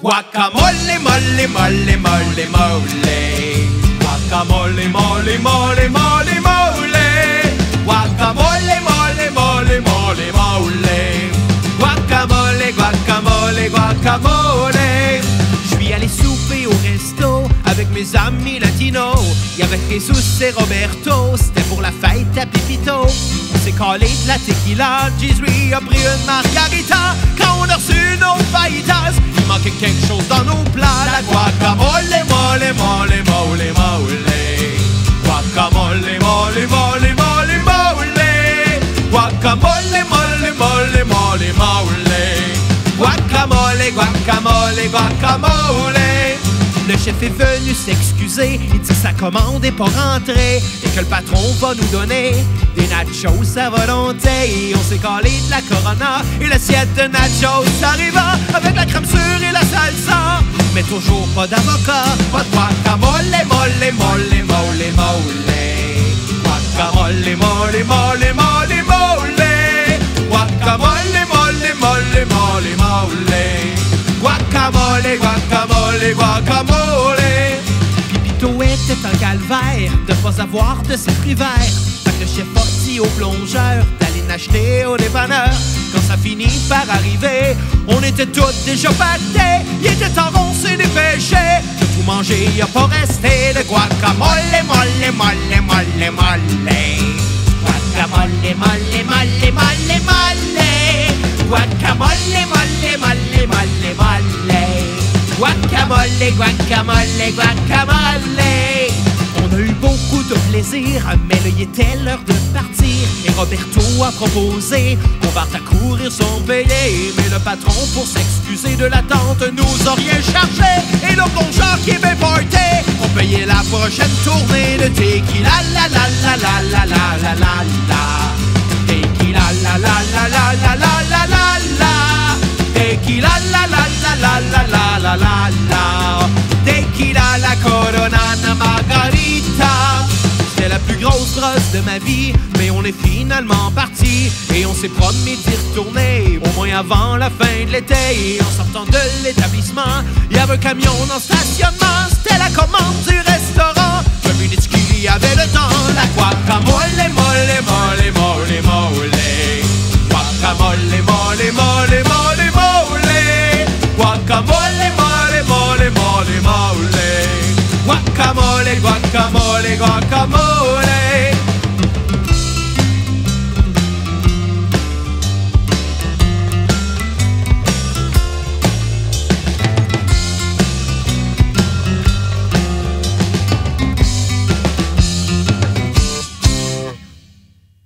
Guacamole, mole, mole, mole, mole. Guacamole, mole, mole, mole, mole. Guacamole, mole, mole, mole, mole. Guacamole, guacamole, guacamole. Je suis allé souper au resto avec mes amis latinos. Y avait Jesus et Roberto, c'était pour la fête à Pipito. On s'est collé de la tequila, Jizri a pris une margarita. Quand on a reçu quelque chose dans nos plats. La guacamole, mole, mole, mole, mole. Guacamole, mole, mole, mole, mole. Guacamole, mole, mole, mole, mole. Guacamole, guacamole, guacamole. Le chef est venu s'excuser, il dit que sa commande est pas rentrée et que le patron va nous donner des nachos à volonté. Et on s'est collé de la Corona et l'assiette de nachos arriva avec la crème Toujours pas d'avocat, pas de guacamole, mole, mole, mole, mole. Guacamole, mole, mole, mole, mole. Guacamole, mole, mole, mole, mole. Guacamole, guacamole, guacamole. Pipito était un calvaire de pas avoir de ses fruits verts. Fait que le chef a dit au plongeur d'aller n'acheter au dépanneur. Quand ça finit par arriver, on était tous déjà pactés. Il était enroncé des péchés. De tout manger, y a pas resté de guacamole, molle, molle, molle, molle. Guacamole, molle, molle, molle, molle. Guacamole, molle, molle, molle, molle. Guacamole, guacamole, guacamole. Eu beaucoup de plaisir, mais là, il était l'heure de partir. Et Roberto a proposé qu'on parte à courir sans payer. Mais le patron, pour s'excuser de l'attente, nous a rien chargé. Et le plongeur qui avait porté, on payait la prochaine tournée de tequila. La la la la la la la la la. Tequila de ma vie, mais on est finalement parti et on s'est promis d'y retourner au moins avant la fin de l'été. Et en sortant de l'établissement, il y avait un camion le stationnement. C'était la commande du restaurant. Community qui avait le temps. La guacamole, mole, mole, mole, mole. Guacamole, mole, mole, mole, mole. Guacamole, mole, mole, mole, mole. Guacamole, guacamole, guacamole.